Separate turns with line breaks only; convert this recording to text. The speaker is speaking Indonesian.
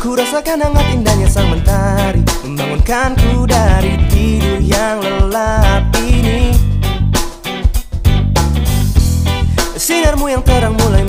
Ku rasakan hangat indahnya sang mentari Membangunkanku dari tidur yang lelap ini. Sinarmu yang terang mulai